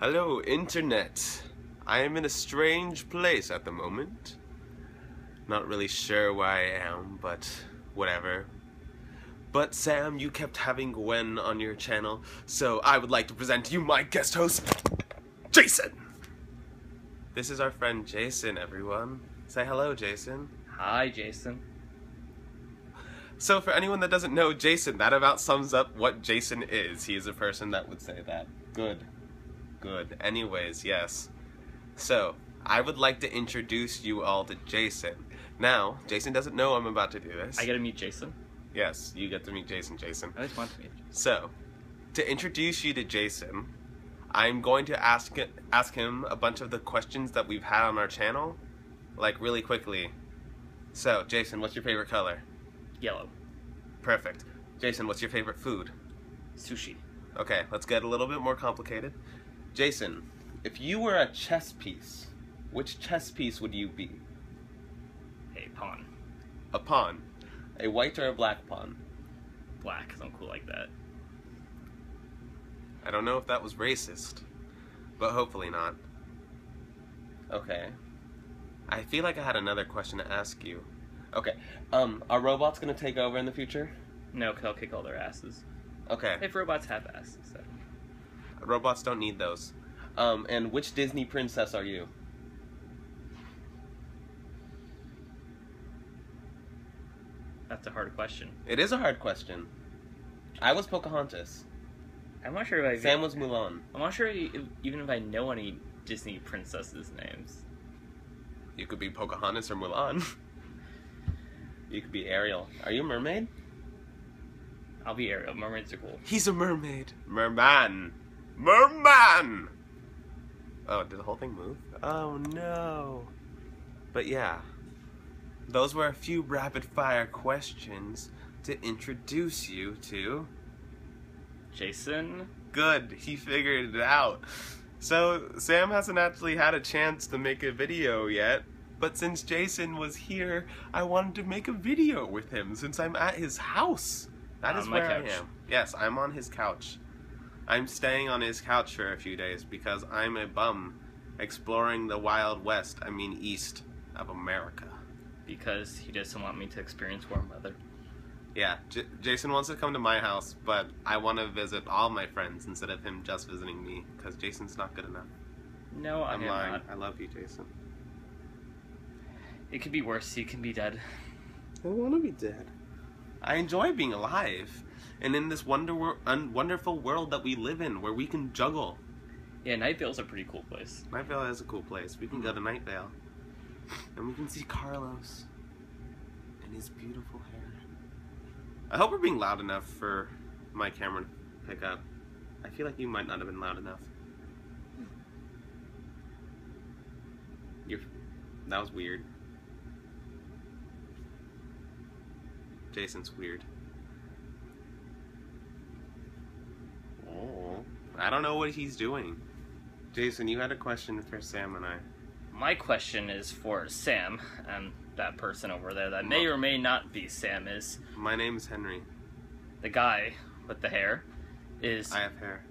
Hello, Internet. I am in a strange place at the moment. Not really sure where I am, but whatever. But Sam, you kept having Gwen on your channel, so I would like to present to you my guest host, Jason! This is our friend Jason, everyone. Say hello, Jason. Hi, Jason. So, for anyone that doesn't know Jason, that about sums up what Jason is. He is a person that would say that. Good. Good. Anyways, yes. So, I would like to introduce you all to Jason. Now, Jason doesn't know I'm about to do this. I get to meet Jason. Yes, you get to meet Jason, Jason. I just want to meet Jason. So, to introduce you to Jason, I'm going to ask ask him a bunch of the questions that we've had on our channel, like really quickly. So, Jason, what's your favorite color? Yellow. Perfect. Jason, what's your favorite food? Sushi. Okay, let's get a little bit more complicated. Jason, if you were a chess piece, which chess piece would you be? A pawn. A pawn. A white or a black pawn? Black, because I'm cool like that. I don't know if that was racist, but hopefully not. Okay. I feel like I had another question to ask you. Okay. Um, are robots gonna take over in the future? No, because I'll kick all their asses. Okay. If robots have asses, then. Robots don't need those. Um, and which Disney princess are you? That's a hard question. It is a hard question. I was Pocahontas. I'm not sure if I. Sam was Mulan. I'm not sure if, even if I know any Disney princesses' names. You could be Pocahontas or Mulan. you could be Ariel. Are you a mermaid? I'll be Ariel. Mermaids are cool. He's a mermaid. Merman. Merman! Oh, did the whole thing move? Oh no. But yeah. Those were a few rapid fire questions to introduce you to. Jason. Good, he figured it out. So, Sam hasn't actually had a chance to make a video yet, but since Jason was here, I wanted to make a video with him since I'm at his house. That is On my where couch. I am. Yes, I'm on his couch. I'm staying on his couch for a few days because I'm a bum exploring the Wild West, I mean East of America. Because he doesn't want me to experience warm weather. Yeah, J- Jason wants to come to my house, but I want to visit all my friends instead of him just visiting me because Jason's not good enough. No, I I'm am lying. not. I love you, Jason. It could be worse. He can be dead. I want to be dead. I enjoy being alive, and in this wonder un- wonderful world that we live in, where we can juggle. Yeah, Night Vale's a pretty cool place. Night Vale is a cool place. We can go to Night Vale. And we can see Carlos and his beautiful hair. I hope we're being loud enough for my camera to pick up. I feel like you might not have been loud enough. Hmm. You're, that was weird. Jason's weird. Oh, I don't know what he's doing. Jason, you had a question for Sam and I. My question is for Sam, and that person over there that may or may not be Sam is My name is Henry. the guy with the hair. Is I have hair.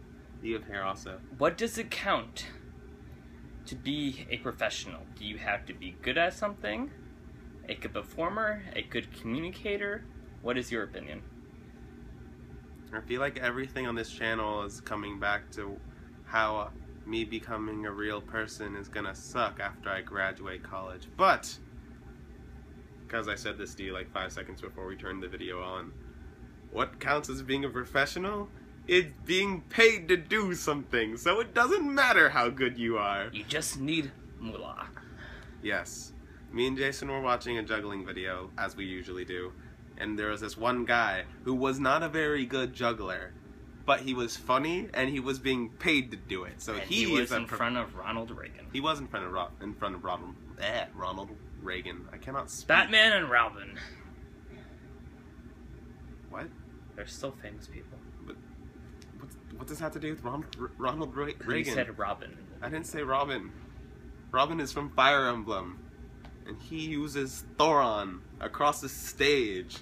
You have hair also. what does it count to be a professional? Do you have to be good at something? A good performer? A good communicator? What is your opinion? I feel like everything on this channel is coming back to how me becoming a real person is gonna suck after I graduate college. But, because I said this to you like five seconds before we turned the video on, what counts as being a professional? It's being paid to do something, so it doesn't matter how good you are. You just need moolah. Yes. Me and Jason were watching a juggling video, as we usually do, and there was this one guy who was not a very good juggler, but he was funny and he was being paid to do it. So and he, he was in front of Ronald Reagan. He was in front of Ro- in front of Ronald eh, Ronald Reagan. I cannot speak. Batman and Robin. What? They're still famous people. What's, what does that have to do with Ronald, Ronald You Reagan? said Robin. I didn't say Robin. Robin is from Fire Emblem. And he uses Thoron across the stage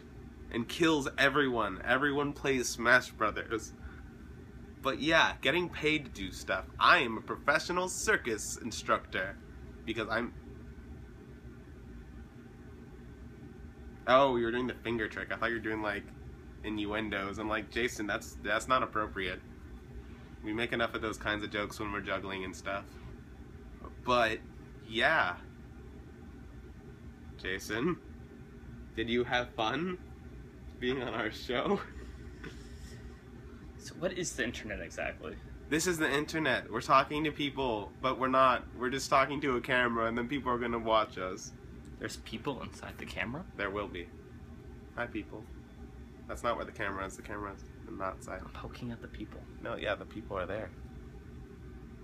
and kills everyone. Everyone plays Smash Brothers. But yeah, getting paid to do stuff. I am a professional circus instructor because I'm. Oh, you're doing the finger trick. I thought you were doing like innuendos. I'm like, Jason, that's that's not appropriate. We make enough of those kinds of jokes when we're juggling and stuff. But yeah. Jason, did you have fun being on our show? So, what is the internet exactly? This is the internet. We're talking to people, but we're not. We're just talking to a camera, and then people are gonna watch us. There's people inside the camera. There will be. Hi, people. That's not where the camera is. The camera is that side. I'm poking at the people. No, yeah, the people are there.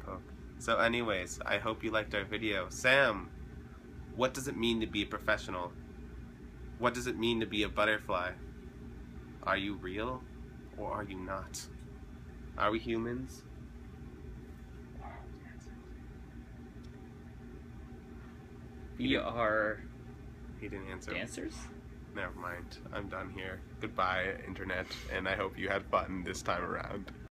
Poke. So, anyways, I hope you liked our video. Sam, what does it mean to be a professional? What does it mean to be a butterfly? Are you real or are you not? Are we humans? We are He didn't answer. dancers. Never mind. I'm done here. Goodbye, internet, and I hope you had fun this time around.